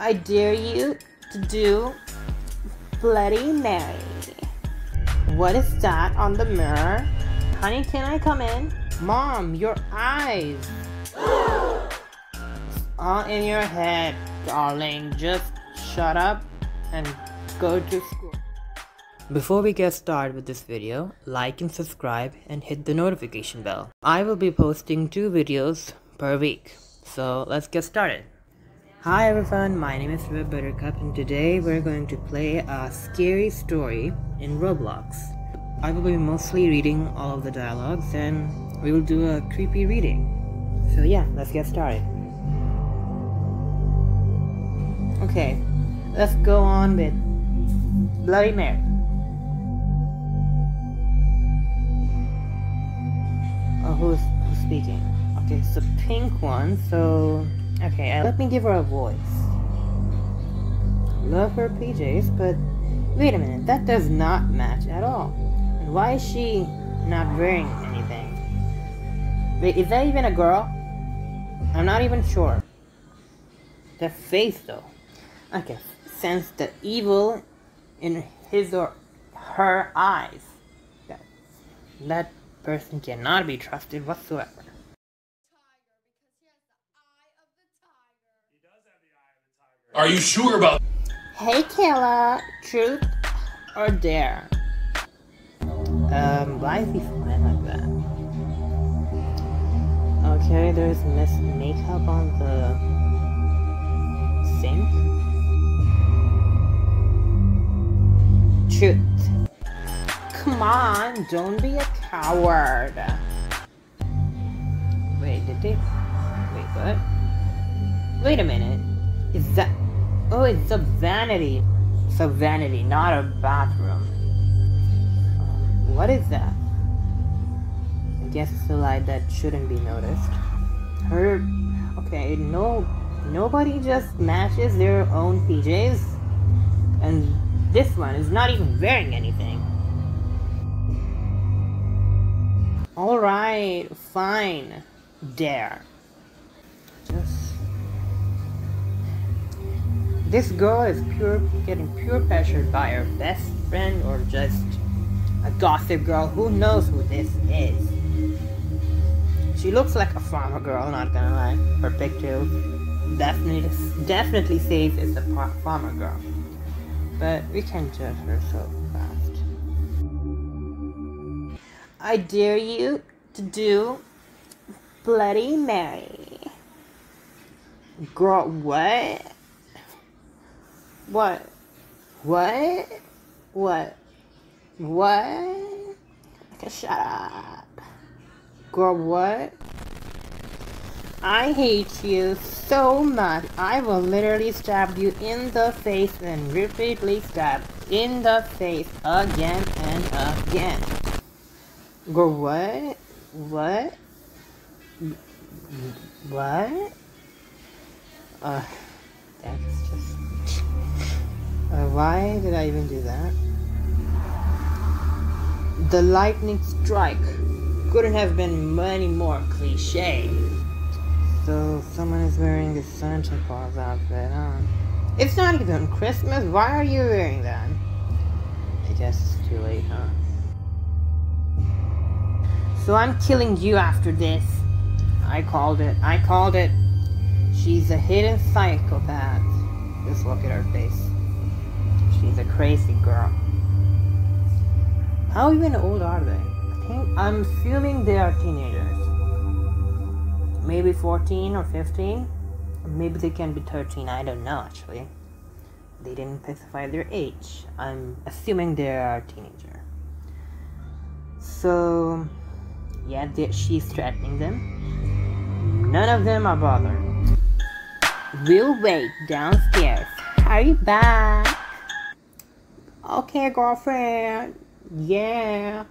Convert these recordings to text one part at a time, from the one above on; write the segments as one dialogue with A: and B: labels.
A: I dare you to do Bloody Mary. What is that on the mirror? Honey, can I come in? Mom, your eyes. it's All in your head, darling. Just shut up and go to school. Before we get started with this video, like and subscribe and hit the notification bell. I will be posting two videos per week. So let's get started. Hi everyone, my name is Red Buttercup and today we're going to play a scary story in Roblox. I will be mostly reading all of the dialogues and we will do a creepy reading. So yeah, let's get started. Okay, let's go on with Bloody Mary. Oh, who's, who's speaking? Okay, it's the pink one, so Okay, uh, let me give her a voice. Love her PJs, but wait a minute, that does not match at all. And why is she not wearing anything? Wait, is that even a girl? I'm not even sure. The face, though. Okay, sense the evil in his or her eyes. That person cannot be trusted whatsoever.
B: Are you sure about?
A: Hey Kayla, truth or dare? Um, why is he smiling like that? Okay, there's miss makeup on the sink. Truth. Come on, don't be a coward. Wait, did they? Wait, what? Wait a minute. Is that... Oh, it's a vanity. It's a vanity, not a bathroom. Um, what is that? I guess it's a light that shouldn't be noticed. Her... Okay, no... Nobody just matches their own PJs. And this one is not even wearing anything. Alright, fine. Dare. This girl is pure getting pure pressured by her best friend or just a gossip girl. Who knows who this is? She looks like a farmer girl, not gonna lie. Her picture definitely definitely says it's a farmer girl. But we can't judge her so fast. I dare you to do Bloody Mary. Girl, what? What? What? What? What? Okay, shut up. Girl, what? I hate you so much. I will literally stab you in the face and repeatedly stab in the face again and again. Girl, what? What? What? Uh, that's. Uh, why did I even do that? The lightning strike couldn't have been any more cliche. So someone is wearing the Santa Claus outfit, huh? It's not even Christmas. Why are you wearing that? I guess it's too late, huh? So I'm killing you after this. I called it. I called it. She's a hidden psychopath. Just look at her face. She's a crazy girl. How even old are they? I think I'm assuming they are teenagers. Maybe 14 or 15. Maybe they can be 13. I don't know actually. They didn't specify their age. I'm assuming they are teenager. So, yeah, she's threatening them. None of them are bothered. We'll wait downstairs. Hurry back. Okay, girlfriend. Yeah.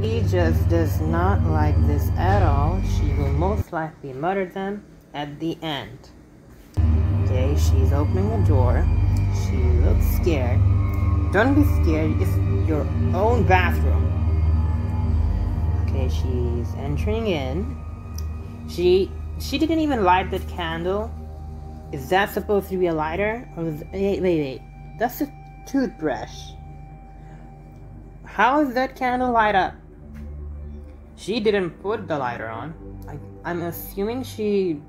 A: He just does not like this at all. She will most likely murder them at the end. Okay, she's opening the door. She looks scared. Don't be scared. It's your own bathroom. Okay, she's entering in. She she didn't even light that candle. Is that supposed to be a lighter? Or is, wait, wait, wait. That's a toothbrush. How is that candle light up? She didn't put the lighter on. I, I'm assuming she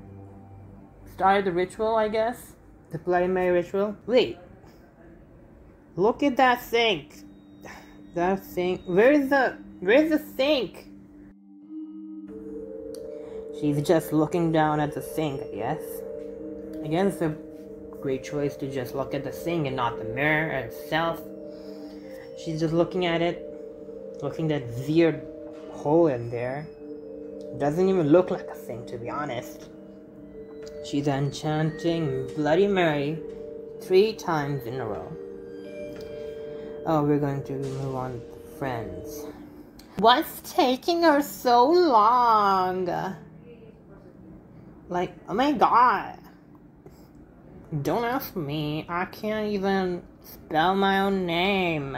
A: started the ritual, I guess? The Bloody Mary ritual? Wait. Look at that sink. That sink. Where's the. Where's the sink? She's just looking down at the sink, I guess. Again, it's a great choice to just look at the sink and not the mirror itself. She's just looking at it, looking at that weird hole in there. Doesn't even look like a sink, to be honest. She's enchanting Bloody Mary three times in a row. Oh, we're going to move on friends. What's taking her so long? Like, oh my god. Don't ask me. I can't even spell my own name.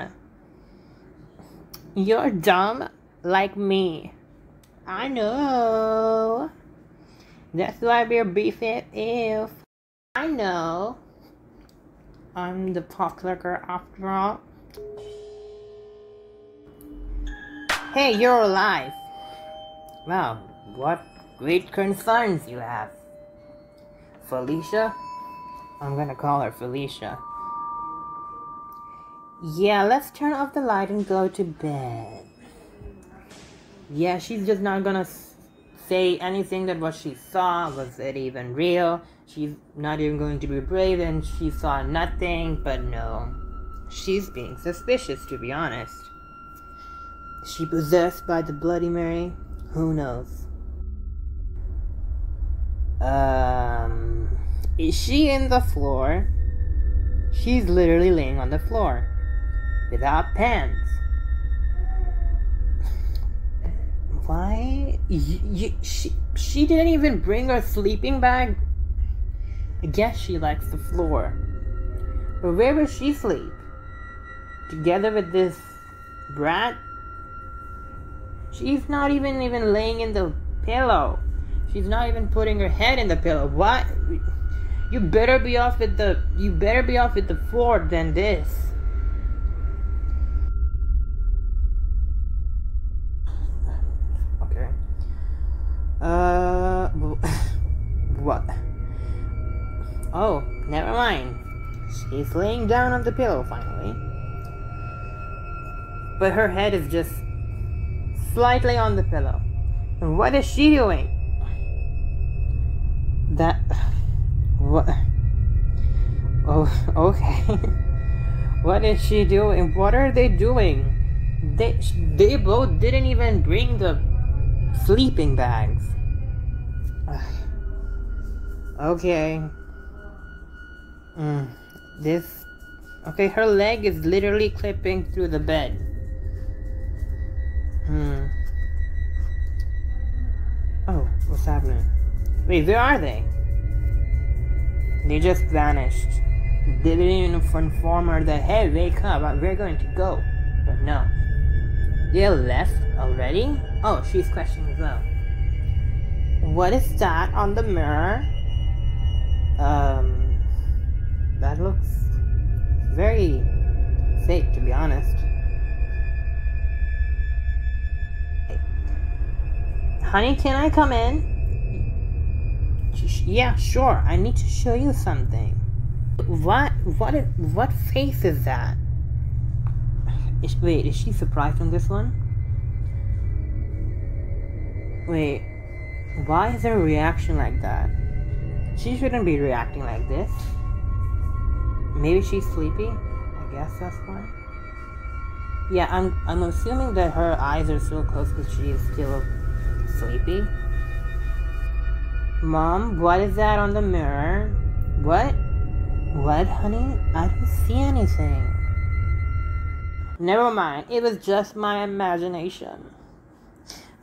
A: You're dumb like me. I know. That's why we're BFF. I know. I'm the popular girl after all. Hey, you're alive. Wow, what great concerns you have. Felicia? I'm gonna call her Felicia. Yeah, let's turn off the light and go to bed. Yeah, she's just not gonna say anything that what she saw was it even real. She's not even going to be brave and she saw nothing, but no. She's being suspicious, to be honest. She possessed by the Bloody Mary? Who knows? Um, is she in the floor? She's literally laying on the floor without pants. Why? Y- y- she, she didn't even bring her sleeping bag. I guess she likes the floor. But where will she sleep? Together with this brat? She's not even even laying in the pillow. She's not even putting her head in the pillow. What? You better be off with the you better be off with the floor than this. Okay. Uh what? Oh, never mind. She's laying down on the pillow finally. But her head is just slightly on the pillow. And what is she doing? That. What? Oh, okay. what is she doing? What are they doing? They, they both didn't even bring the sleeping bags. okay. Mm, this. Okay, her leg is literally clipping through the bed. Hmm. Oh, what's happening? Wait, where are they? They just vanished. They didn't even inform her that, hey, wake up, we're going to go. But no. They left already? Oh, she's questioning as well. What is that on the mirror? Um, that looks very fake, to be honest. Honey, can I come in? Yeah, sure. I need to show you something. What? What? What face is that? Is, wait, is she surprised on this one? Wait, why is her reaction like that? She shouldn't be reacting like this. Maybe she's sleepy. I guess that's why. Yeah, I'm. I'm assuming that her eyes are still closed because she is still sleepy. Mom, what is that on the mirror? What? What, honey? I don't see anything. Never mind, it was just my imagination.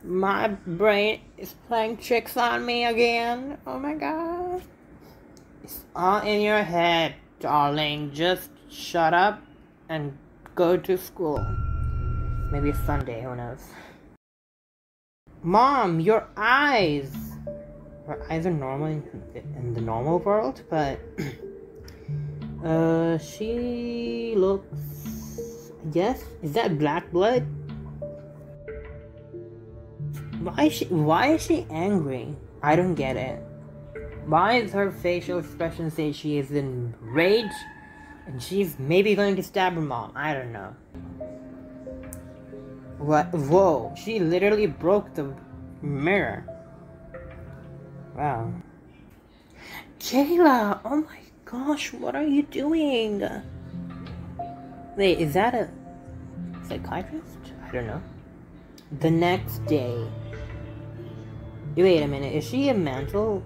A: My brain is playing tricks on me again. Oh my god. It's all in your head, darling. Just shut up and go to school. Maybe Sunday, who knows. Mom, your eyes! Are normal in, in the normal world, but uh, she looks. Yes, is that black blood? Why is she? Why is she angry? I don't get it. Why is her facial expression say she is in rage, and she's maybe going to stab her mom? I don't know. What? Whoa! She literally broke the mirror. Wow. Kayla! Oh my gosh, what are you doing? Wait, is that a psychiatrist? I don't know. The next day. Wait a minute, is she a mental?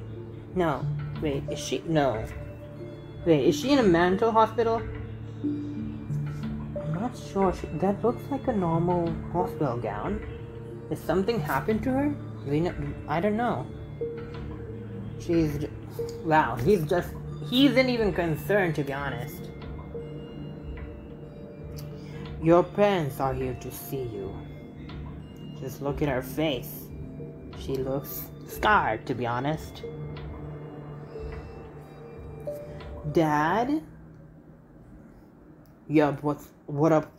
A: No. Wait, is she? No. Wait, is she in a mental hospital? I'm not sure. She, that looks like a normal hospital gown. Is something happened to her? I don't know. She's. Wow, he's just. He isn't even concerned, to be honest. Your parents are here to see you. Just look at her face. She looks scarred, to be honest. Dad? Yup, what's. What up?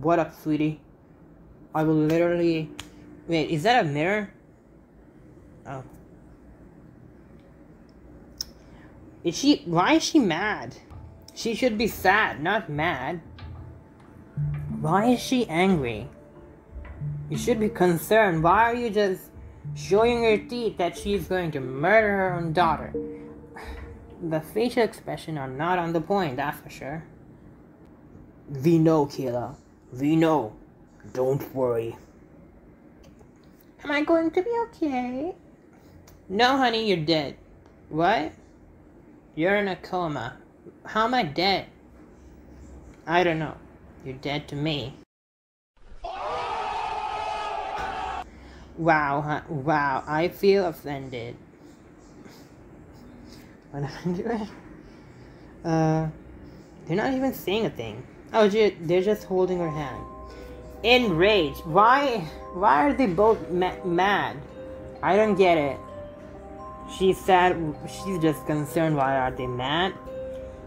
A: What up, sweetie? I will literally. Wait, is that a mirror? Oh. Is she. Why is she mad? She should be sad, not mad. Why is she angry? You should be concerned. Why are you just showing her teeth that she's going to murder her own daughter? The facial expression are not on the point, that's for sure. We know, Kayla. We know. Don't worry. Am I going to be okay? No, honey, you're dead. What? You're in a coma. How am I dead? I don't know. You're dead to me. Wow, huh? wow, I feel offended. What am I doing? Uh, they're not even saying a thing. Oh, they're just holding her hand. Enraged. Why? Why are they both ma mad? I don't get it. She's sad. She's just concerned. Why are they mad?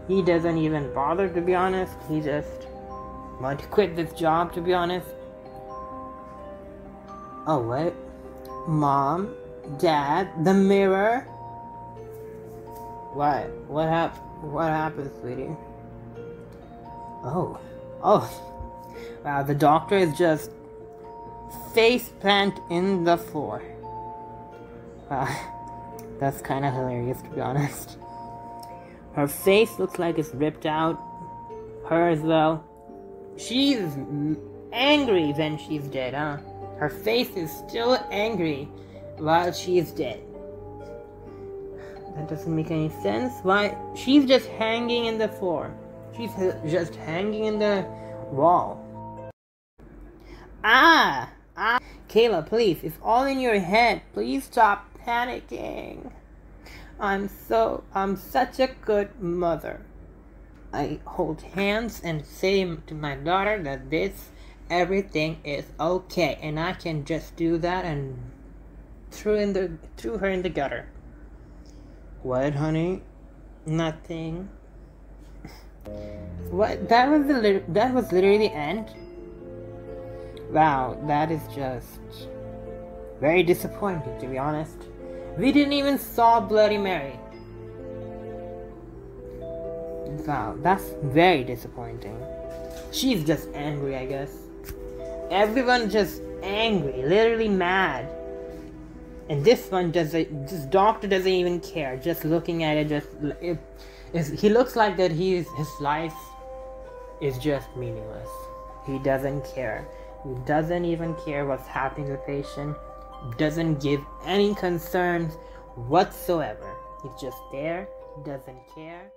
A: He doesn't even bother, to be honest. He just want to quit this job, to be honest. Oh, what? Mom? Dad? The mirror? What? What happened? What happened, sweetie? Oh. Oh. Wow, the doctor is just face plant in the floor. Wow. That's kind of hilarious, to be honest. Her face looks like it's ripped out. Her as well. She's angry when she's dead, huh? Her face is still angry while she's dead. That doesn't make any sense. Why? She's just hanging in the floor. She's just hanging in the wall. Ah! Ah! Kayla, please, it's all in your head. Please stop panicking. I'm so, I'm such a good mother. I hold hands and say to my daughter that this, everything is okay, and I can just do that and threw in the, threw her in the gutter. What, honey? Nothing. What? That was the that was literally the end. Wow, that is just very disappointing to be honest. We didn't even saw Bloody Mary. Wow, that's very disappointing. She's just angry, I guess. Everyone just angry, literally mad. And this one doesn't, this doctor doesn't even care, just looking at it, just, it, he looks like that he's, his life is just meaningless. He doesn't care. He doesn't even care what's happening to the patient doesn't give any concerns whatsoever. He's just there, doesn't care.